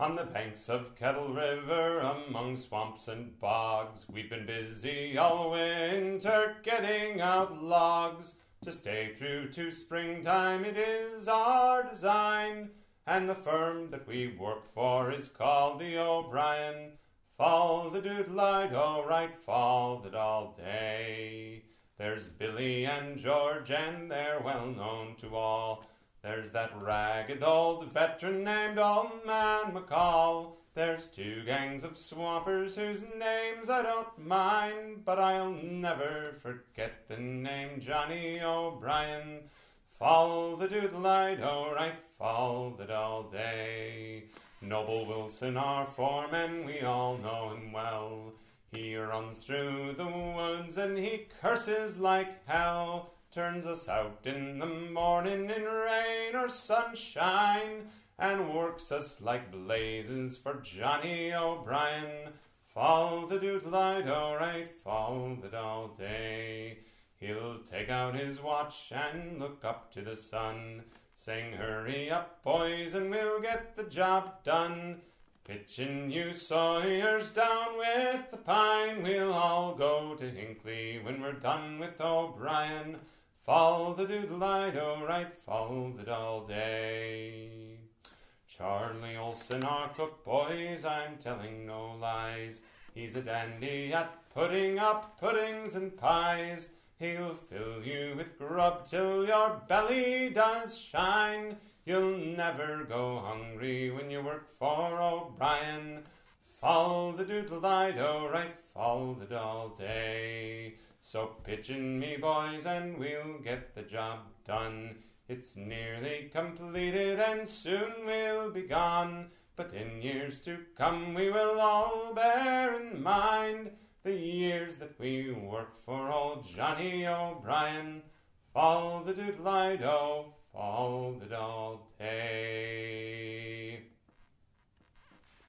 On the banks of Kettle River, among swamps and bogs, we've been busy all winter getting out logs. To stay through to springtime, it is our design, and the firm that we work for is called the O'Brien. Fall the doodlite, all right, fall it all day. There's Billy and George, and they're well known to all. There's that ragged old veteran named Old Man McCall. There's two gangs of swampers whose names I don't mind, but I'll never forget the name Johnny O'Brien. Fall the doodlite, all right, fall it all day. Noble Wilson, our foreman, we all know him well. He runs through the woods and he curses like hell turns us out in the morning in rain or sunshine, and works us like blazes for Johnny O'Brien. Fall the doodlite, alright, fall it all day. He'll take out his watch and look up to the sun, sing hurry up, boys, and we'll get the job done. Pitching you sawyers down with the pine, we'll all go to Hinckley when we're done with O'Brien. Fall the doodle-eye, right, fall it all day. Charlie Olson, our cook, boys, I'm telling no lies. He's a dandy at putting up puddings and pies. He'll fill you with grub till your belly does shine. You'll never go hungry when you work for O'Brien. Fall the doodle-eye, right, fall it all day. So pitch in me, boys, and we'll get the job done. It's nearly completed, and soon we'll be gone. But in years to come, we will all bear in mind the years that we worked for old Johnny O'Brien. Fall the doodle-i-do, fall the do.